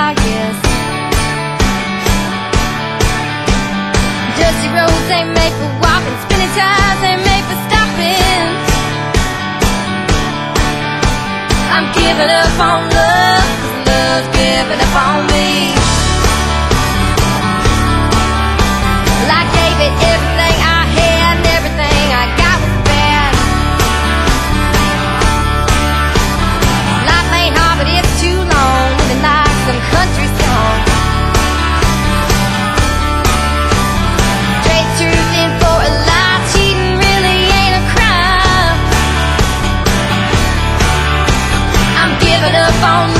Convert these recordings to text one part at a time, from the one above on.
I guess. Dusty roads ain't made for walking. Spinning tires ain't made for stopping. I'm giving up on love Cause love's giving up on me. On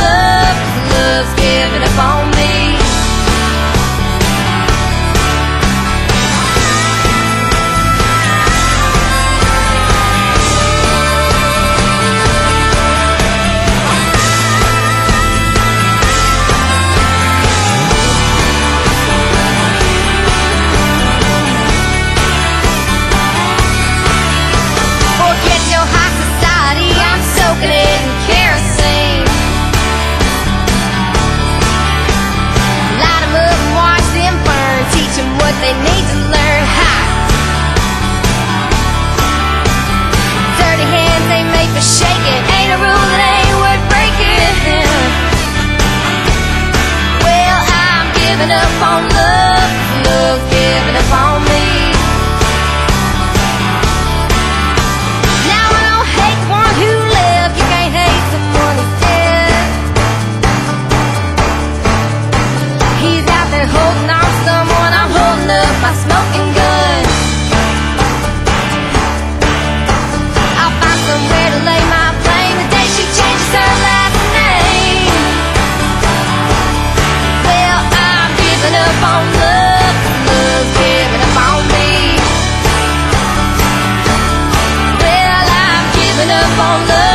upon the